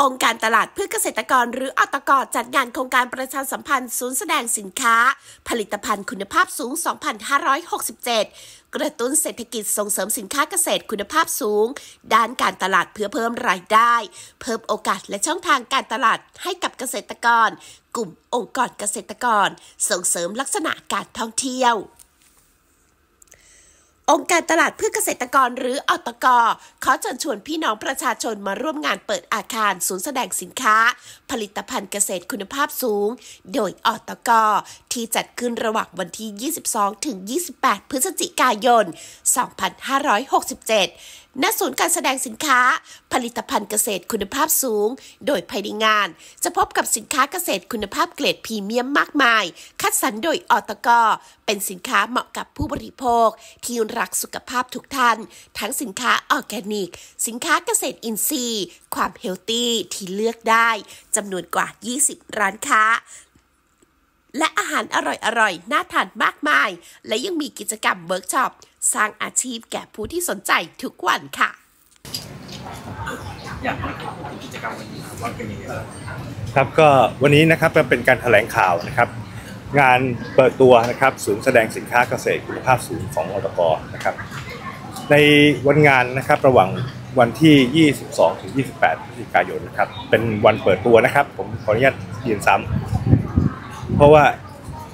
องค์การตลาดเพื่อเกษตรกรหรืออตกจัดงานโครงการประชาสัมพันธ์ศูนย์แสดงสินค้า ผลิตภัณฑ์คุณภาพสูง 2567 กระตุ้นเศรษฐกิจส่งเสริมสินค้าเกษตรคุณภาพสูง ด้านการตลาดเพื่อเพิ่มรายได้ เพิ่มโอกาสและช่องทางการตลาดให้กับเกษตรกร กลุ่มองค์กรเกษตรกร ส่งเสริมลักษณะการท่องเที่ยว องค์การตลาดเพื่อเกษตรกรหรืออตกขอเชิญชวนพี่น้องประชาชนมาร่วมงานเปิดอาคารศูนย์แสดงสินค้า ผลิตภัณฑ์เกษตรคุณภาพสูง โดยอตกที่จัดขึ้นระหว่างวันที่ 22 ถึง 28 พฤศจิกายน 2567 ณศูนย์การแสดงสินค้า ผลิตภัณฑ์เกษตรคุณภาพสูง โดยภายในงาน จะพบกับสินค้าเกษตรคุณภาพเกรดพรีเมียมมากมาย คัดสรรโดยออตกเป็นสินค้าเหมาะกับผู้บริโภค ที่รักสุขภาพทุกท่าน ทั้งสินค้าออร์แกนิก สินค้าเกษตรอินทรีย์ ความ healthy ที่เลือกได้จำนวนกว่า 20 ร้านค้า และอาหารอร่อยๆ น่าทานมากมาย และยังมีกิจกรรมเวิร์กช็อป สร้างอาชีพแก่ผู้ที่สนใจทุกวันค่ะ อยากให้พูดถึงกิจกรรมวันนี้ครับว่าเป็นยังไงบ้างครับก็วันนี้นะครับเป็นการแถลงข่าวนะครับ งานเปิดตัวนะครับศูนย์แสดงสินค้าเกษตรคุณภาพสูงของอตกนะครับ ในวันงานนะครับระหว่างวันที่ 22 ถึง 28 พฤศจิกายนนะครับ เป็นวันเปิดตัวนะครับ ผมขออนุญาตยืนซ้ำ เพราะว่า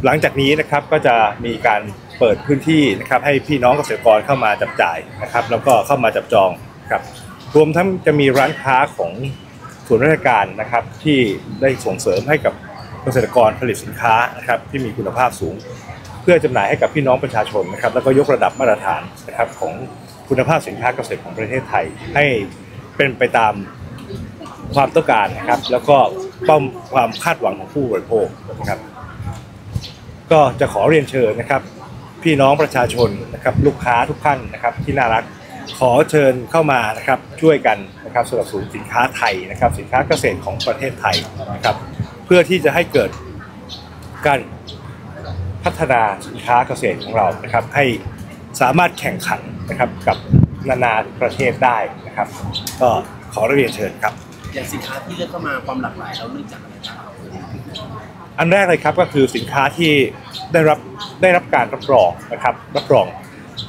หลังจากนี้นะครับก็จะมีการเปิดพื้นที่นะครับให้พี่น้องเกษตรกรเข้ามาจับจ่ายนะครับ แล้วก็เข้ามาจับจองครับรวมทั้งจะมีร้านค้าของส่วนราชการนะครับที่ได้ส่งเสริมให้กับเกษตรกรผลิตสินค้านะครับที่มีคุณภาพสูง เพื่อจำหน่ายให้กับพี่น้องประชาชนนะครับ แล้วก็ยกระดับมาตรฐานนะครับของคุณภาพสินค้าเกษตรของประเทศไทย ให้เป็นไปตามความต้องการนะครับ แล้วก็เป้าความคาดหวังของผู้บริโภคนะครับ ก็จะขอเรียนเชิญนะครับ พี่น้องประชาชนนะครับลูกค้าทุกท่านนะครับที่น่ารักขอเชิญเข้ามานะครับช่วยกันนะครับสนับสนุนสินค้าไทยนะครับ สินค้าเกษตรของประเทศไทยนะครับ เพื่อที่จะให้เกิดการพัฒนาสินค้าเกษตรของเรานะครับ ให้สามารถแข่งขันนะครับกับนานาประเทศได้นะครับ ก็ขอเรียนเชิญครับ อย่างสินค้าที่เลือกเข้ามาความหลากหลายเราเนื่องจากอะไรครับ อันแรกเลยครับก็คือสินค้าที่ได้รับได้รับการรับรองนะครับรับรอง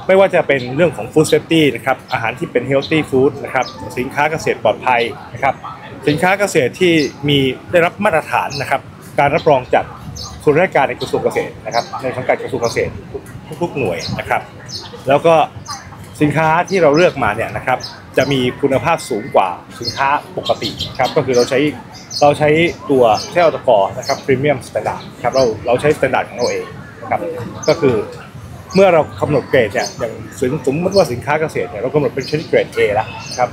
ไม่ว่าจะเป็นเรื่องของ Food Safety นะครับอาหารที่เป็น Healthy Food นะครับสินค้าเกษตรปลอดภัยนะครับสินค้าเกษตรที่มีได้รับมาตรฐานนะครับการรับรองจากส่วนราชการในกระทรวงเกษตรนะครับในสังกัดกระทรวงเกษตรทุกๆหน่วยนะครับ แล้วก็ สินค้าที่เราเลือกมาเนี่ยนะครับจะมีคุณภาพสูงกว่าสินค้าปกติครับก็คือเราใช้เราใช้ตัวอ.ต.ก. นะครับ premium standard ครับเราเราใช้ standard ของเราเองนะครับก็คือเมื่อเรากำหนดเกรดเนี่ยอย่างสมสมมติว่าสินค้าเกษตรเนี่ยเรากำหนดเป็นชนิดเกรด A แล้วนะครับ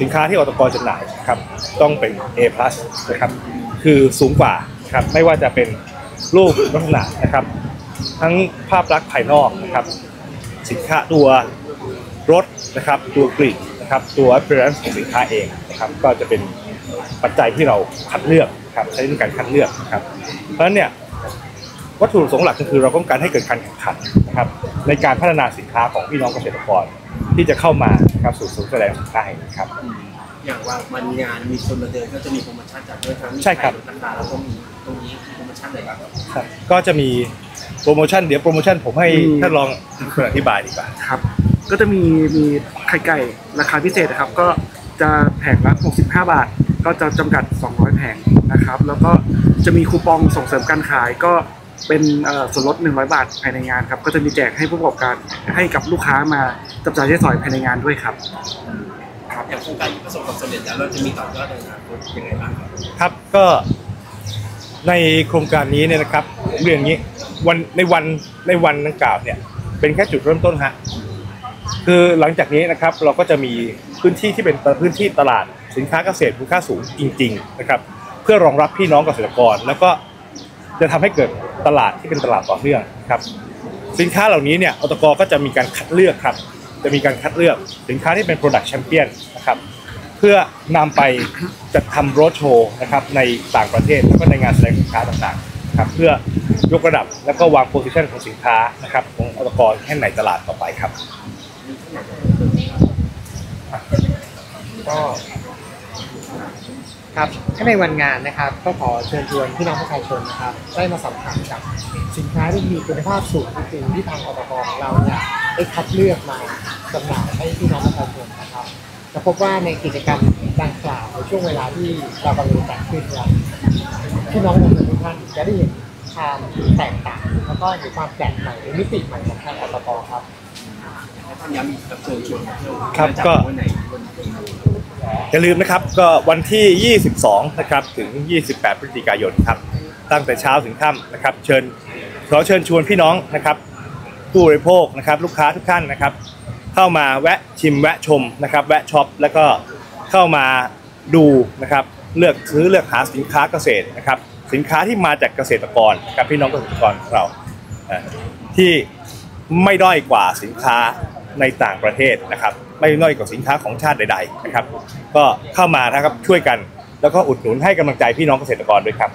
สินค้าที่อตกจำหน่ายนะครับต้องเป็น A+ นะครับคือสูงกว่าครับไม่ว่าจะเป็นรูปลักษณะนะครับ ทั้งภาพลักษณ์ภายนอกนะครับ สินค้าตัว รถนะครับตัวกลิ่นนะครับตัว appearance ของสินค้าเองนะครับก็จะเป็นปัจจัยที่เราคัดเลือกนะครับใช้ในการคัดเลือกนะครับเพราะฉะนั้นเนี่ยวัตถุประสงค์หลักก็คือเราต้องการให้เกิดการแข่งขันนะครับในการพัฒนาสินค้าของพี่น้องเกษตรกรที่จะเข้ามานะครับสู่ศูนย์แสดงสินค้าแห่งนี้ครับ อย่างว่าวันงานมีคนมาเดินก็จะมีโปรโมชั่นจากด้วยทั้งใช่ครับขายลดราคาแล้วก็มีตรงนี้มีโปรโมชั่นอะไรบ้างครับครับก็จะมีโปรโมชั่นเดี๋ยวโปรโมชั่นผมให้อืมท่านรองอธิบายดีกว่า ครับ ก็จะมีมีไข่ไก่ราคาพิเศษนะครับ ก็จะแผงละ65 บาท ก็จะจำกัด 200 แผงนะครับ แล้วก็จะมีคูปองส่งเสริมการขายก็เป็นส่วนลด 100 บาทภายในงานครับ ก็จะมีแจกให้ผู้ประกอบการให้กับลูกค้ามาจับจ่ายใช้สอยภายในงานด้วยครับครับอย่างโครงการที่ประสบความสำเร็จแล้วเราจะมีต่อยอดในอนาคตยังไงบ้างครับครับก็ในโครงการนี้เนี่ยนะครับเรียนองนี้วันในวันในวันดังกล่าวเนี่ยเป็นแค่จุดเริ่มต้นฮะ คือหลังจากนี้นะครับเราก็จะมีพื้นที่ที่เป็นพื้นที่ตลาดสินค้าเกษตรคุณค่าสูงจริง ๆ นะครับ เพื่อรองรับพี่น้องเกษตรกร แล้วก็จะทำให้เกิดตลาดที่เป็นตลาดต่อเนื่องครับสินค้าเหล่านี้เนี่ยอตกก็จะมีการคัดเลือกครับ จะมีการคัดเลือกสินค้าที่เป็น Product Champion นะครับเพื่อนำไปจัดทำโรดโชว์นะครับในต่างประเทศแล้วก็ในงานแสดงสินค้าต่างๆครับเพื่อยกระดับแล้วก็วางโพซิชันของสินค้านะครับของอตกให้ในตลาดต่อไปครับ ก็ครับถ้าในวันงานนะครับ ก็ขอเชิญชวนพี่น้องประชาชนนะครับได้มาสัมผัสกับสินค้าที่มีคุณภาพสูงจริงๆที่ทางอตกของเราเนี่ยได้คัดเลือกมาจำหน่ายให้พี่น้องประชาชนนะครับจะพบว่าในกิจกรรมดังกล่าวในช่วงเวลาที่เรากำลังจัดขึ้นเนี่ยพี่น้องประชาชนทุกท่านจะได้เห็นความแตกต่าง แล้วก็เห็นความแปลกใหม่หรือมิติใหม่ของทางอตกครับ ย้ำอีกครับเชิญชวนมาเที่ยวครับจะจัดก็วันไหนวันไหนอย่าลืมนะครับก็วันที่ 22 นะครับถึง 28 พฤศจิกายนครับตั้งแต่เช้าถึงค่ำนะครับ เชิญขอเชิญชวนพี่น้องนะครับผู้บริโภคนะครับลูกค้าทุกท่านนะครับ เข้ามาแวะชิมแวะชมนะครับ แวะช็อปแล้วก็เข้ามาดูนะครับเลือกซื้อเลือกหาสินค้าเกษตรนะครับ สินค้าที่มาจากเกษตรกรนะครับพี่น้องเกษตรกรของเราเอ่อที่ไม่ด้อยกว่าสินค้า ในต่างประเทศนะครับ ไม่น้อยกว่าสินค้าของชาติใด ๆ นะครับ ก็เข้ามานะครับช่วยกันแล้วก็อุดหนุนให้กำลังใจพี่น้องเกษตรกรด้วยครับ